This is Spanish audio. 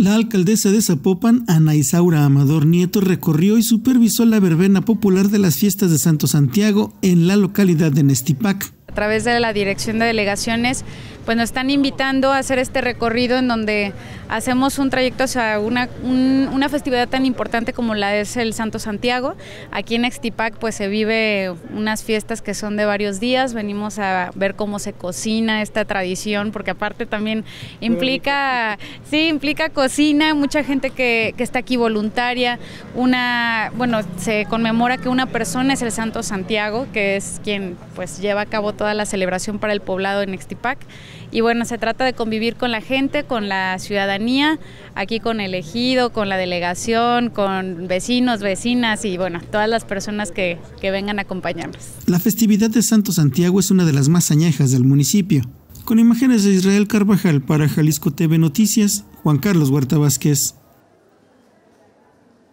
La alcaldesa de Zapopan, Ana Isaura Amador Nieto, recorrió y supervisó la verbena popular de las fiestas de Santo Santiago en la localidad de Nestipac. A través de la Dirección de Delegaciones pues nos están invitando a hacer este recorrido en donde hacemos un trayecto hacia una, una festividad tan importante como la es el Santo Santiago. Aquí en Extipac pues se vive unas fiestas que son de varios días, venimos a ver cómo se cocina esta tradición, porque aparte también implica, sí, implica cocina, mucha gente que, que está aquí voluntaria, una, bueno, se conmemora que una persona es el Santo Santiago, que es quien pues lleva a cabo toda la celebración para el poblado en Extipac. Y bueno, se trata de convivir con la gente, con la ciudadanía, aquí con el ejido, con la delegación, con vecinos, vecinas y bueno, todas las personas que, que vengan a acompañarnos. La festividad de Santo Santiago es una de las más añejas del municipio. Con imágenes de Israel Carvajal para Jalisco TV Noticias, Juan Carlos Huerta Vázquez.